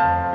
Bye.